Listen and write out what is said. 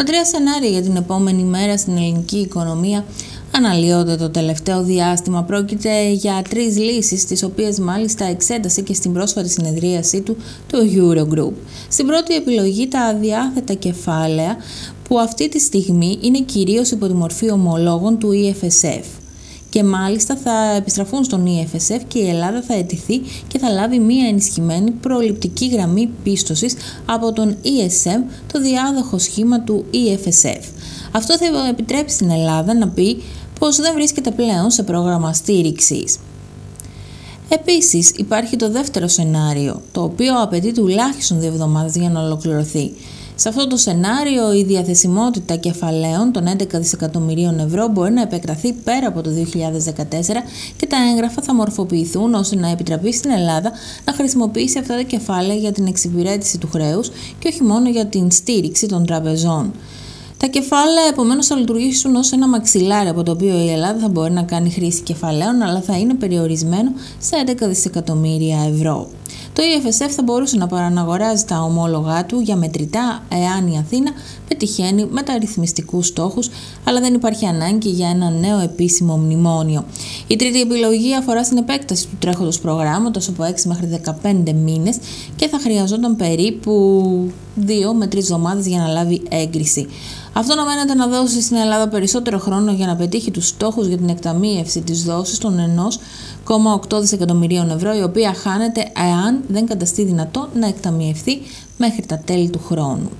Τα τρία σενάρια για την επόμενη μέρα στην ελληνική οικονομία αναλύονται το τελευταίο διάστημα. Πρόκειται για τρεις λύσεις, τις οποίες μάλιστα εξέτασε και στην πρόσφατη συνεδρίασή του το Eurogroup. Στην πρώτη επιλογή τα αδιάθετα κεφάλαια που αυτή τη στιγμή είναι κυρίως υπό τη μορφή ομολόγων του EFSF και μάλιστα θα επιστραφούν στον EFSF και η Ελλάδα θα αιτηθεί και θα λάβει μία ενισχυμένη προληπτική γραμμή πίστοσης από τον ESM, το διάδοχο σχήμα του EFSF. Αυτό θα επιτρέψει στην Ελλάδα να πει πως δεν βρίσκεται πλέον σε πρόγραμμα στήριξης. Επίσης υπάρχει το δεύτερο σενάριο, το οποίο απαιτεί τουλάχιστον δύο εβδομάδες για να ολοκληρωθεί. Σε αυτό το σενάριο η διαθεσιμότητα κεφαλαίων των 11 δισεκατομμυρίων ευρώ μπορεί να επεκταθεί πέρα από το 2014 και τα έγγραφα θα μορφοποιηθούν ώστε να επιτραπεί στην Ελλάδα να χρησιμοποιήσει αυτά τα κεφάλαια για την εξυπηρέτηση του χρέους και όχι μόνο για την στήριξη των τραπεζών. Τα κεφάλαια επομένως θα λειτουργήσουν ως ένα μαξιλάρι από το οποίο η Ελλάδα θα μπορεί να κάνει χρήση κεφαλαίων, αλλά θα είναι περιορισμένο σε 11 δισεκατομμύρια ευρώ. Το EFSF θα μπορούσε να παραναγοράζει τα ομόλογά του για μετρητά εάν η Αθήνα πετυχαίνει μεταρρυθμιστικούς στόχους, αλλά δεν υπάρχει ανάγκη για ένα νέο επίσημο μνημόνιο. Η τρίτη επιλογή αφορά στην επέκταση του τρέχοντος προγράμματος από 6 μέχρι 15 μήνες και θα χρειαζόταν περίπου 2 με 3 εβδομάδες για να λάβει έγκριση. Αυτό μένετε να δώσει στην Ελλάδα περισσότερο χρόνο για να πετύχει τους στόχους για την εκταμείευση της δόσης των 1,8 δισεκατομμυρίων ευρώ, η οποία χάνεται εάν δεν καταστεί δυνατό να εκταμιευθεί μέχρι τα τέλη του χρόνου.